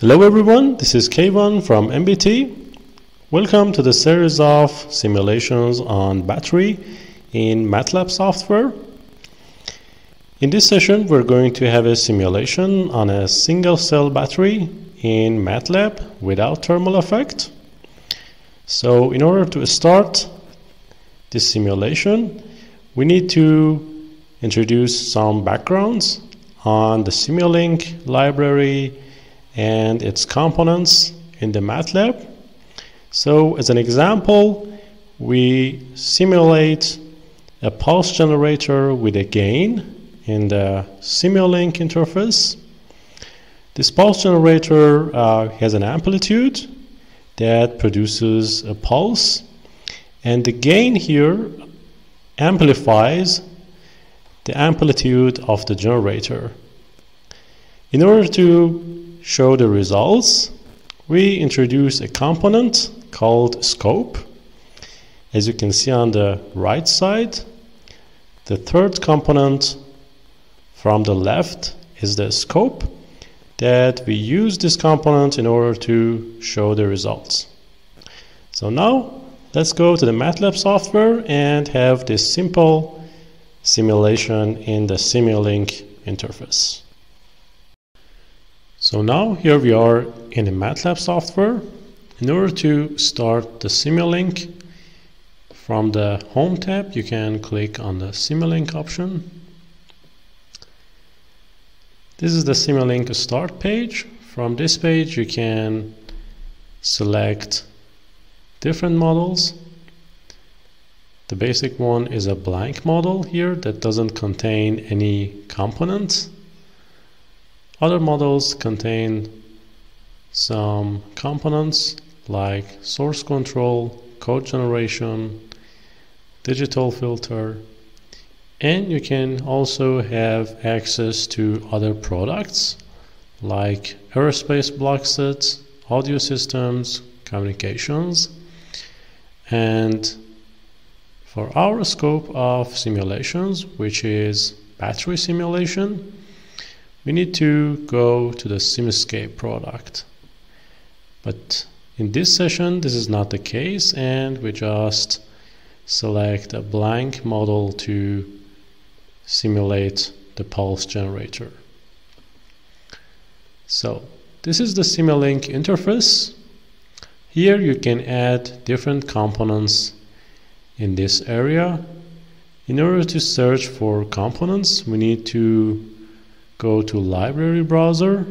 Hello everyone, this is Kayvon from MBT. Welcome to the series of simulations on battery in MATLAB software. In this session, we're going to have a simulation on a single cell battery in MATLAB without thermal effect. So in order to start this simulation, we need to introduce some backgrounds on the Simulink library and its components in the MATLAB. So as an example, we simulate a pulse generator with a gain in the Simulink interface. This pulse generator uh, has an amplitude that produces a pulse and the gain here amplifies the amplitude of the generator. In order to show the results, we introduce a component called scope. As you can see on the right side, the third component from the left is the scope that we use this component in order to show the results. So now let's go to the MATLAB software and have this simple simulation in the Simulink interface. So now here we are in the MATLAB software. In order to start the Simulink from the Home tab, you can click on the Simulink option this is the Simulink start page. From this page you can select different models. The basic one is a blank model here that doesn't contain any components. Other models contain some components like source control, code generation, digital filter, and you can also have access to other products like aerospace block sets, audio systems, communications. And for our scope of simulations, which is battery simulation, we need to go to the Simscape product. But in this session, this is not the case, and we just select a blank model to simulate the pulse generator. So this is the Simulink interface. Here you can add different components in this area. In order to search for components, we need to go to library browser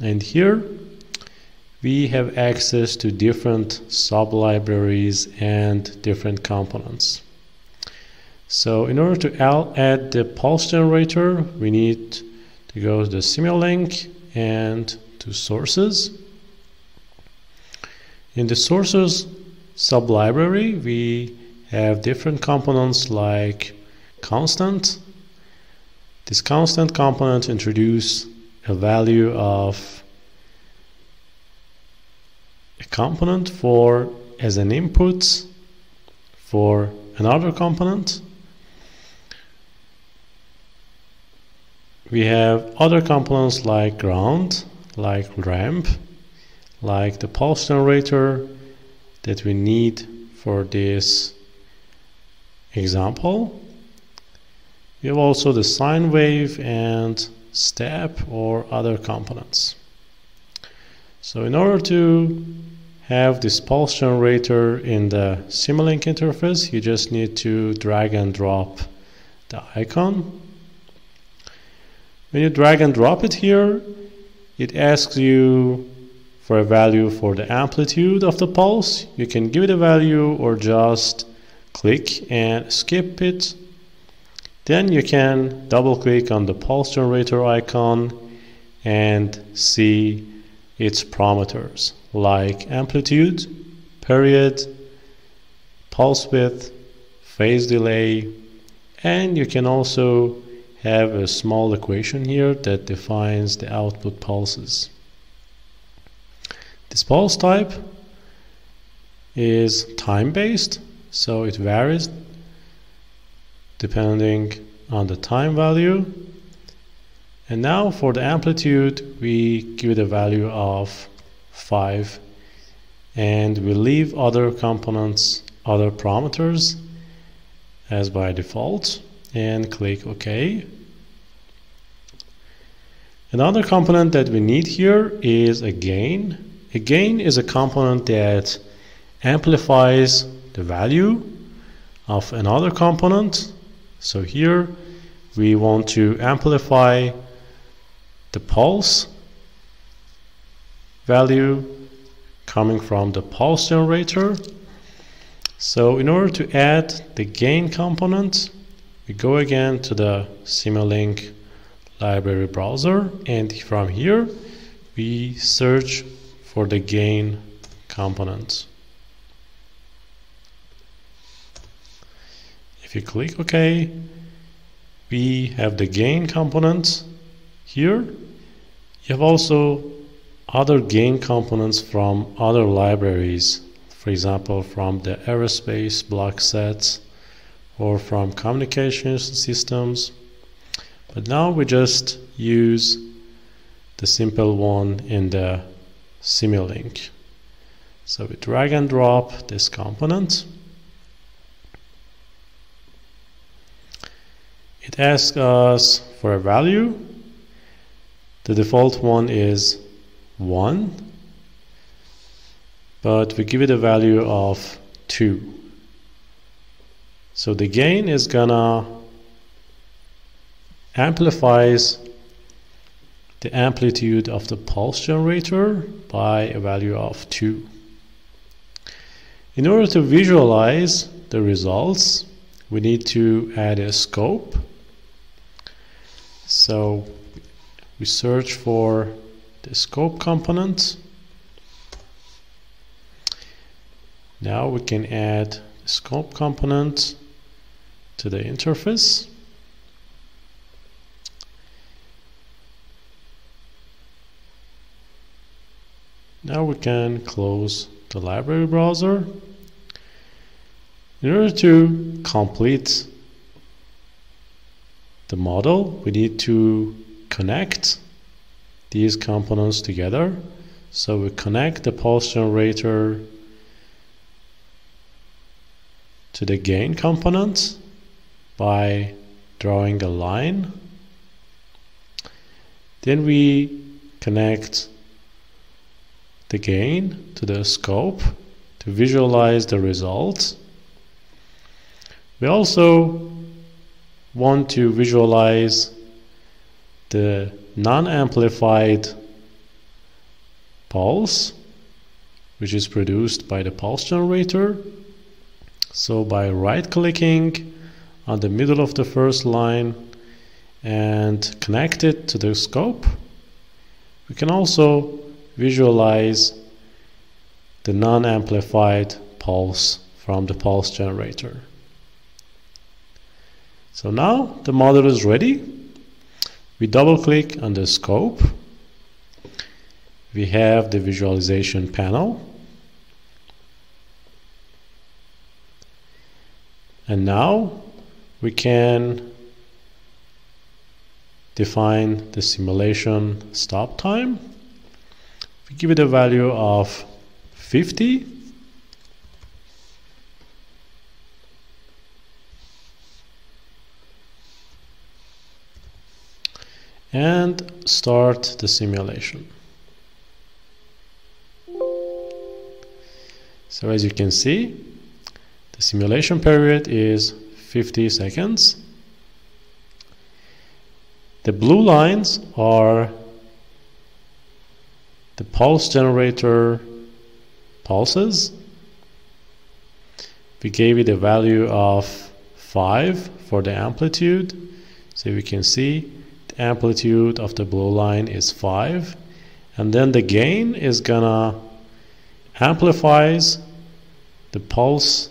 and here we have access to different sub-libraries and different components. So in order to add the pulse generator, we need to go to the Simulink and to sources. In the sources sub-library, we have different components like constant. This constant component introduce a value of a component for as an input for another component We have other components like ground, like ramp, like the pulse generator that we need for this example. We have also the sine wave and step or other components. So in order to have this pulse generator in the Simulink interface, you just need to drag and drop the icon when you drag and drop it here, it asks you for a value for the amplitude of the pulse. You can give it a value or just click and skip it. Then you can double click on the pulse generator icon and see its parameters like amplitude, period, pulse width, phase delay, and you can also have a small equation here that defines the output pulses. This pulse type is time-based, so it varies depending on the time value. And now for the amplitude we give it a value of 5 and we leave other components other parameters as by default and click OK. Another component that we need here is a gain. A gain is a component that amplifies the value of another component so here we want to amplify the pulse value coming from the pulse generator. So in order to add the gain component we go again to the Simulink library browser and from here we search for the gain component if you click OK we have the gain component here. You have also other gain components from other libraries for example from the aerospace block sets or from communications systems. But now we just use the simple one in the Simulink. So we drag and drop this component it asks us for a value. The default one is 1 but we give it a value of 2 so the gain is gonna amplifies the amplitude of the pulse generator by a value of 2 in order to visualize the results we need to add a scope so we search for the scope component now we can add the scope component to the interface. Now we can close the library browser. In order to complete the model we need to connect these components together. So we connect the pulse generator to the gain component by drawing a line. Then we connect the gain to the scope to visualize the results. We also want to visualize the non-amplified pulse which is produced by the pulse generator. So by right clicking on the middle of the first line and connect it to the scope we can also visualize the non-amplified pulse from the pulse generator so now the model is ready. We double click on the scope. We have the visualization panel. And now we can define the simulation stop time. We give it a value of 50 and start the simulation. So as you can see, the simulation period is 50 seconds. The blue lines are the pulse generator pulses. We gave it a value of 5 for the amplitude. So we can see amplitude of the blue line is 5 and then the gain is gonna amplifies the pulse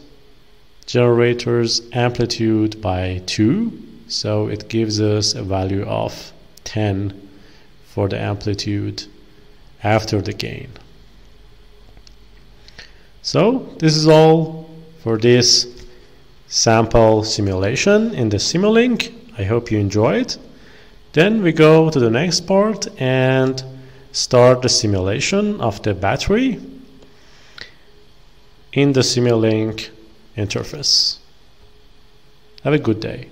generator's amplitude by 2 so it gives us a value of 10 for the amplitude after the gain. So this is all for this sample simulation in the Simulink. I hope you enjoyed Then we go to the next part and start the simulation of the battery in the Simulink interface. Have a good day.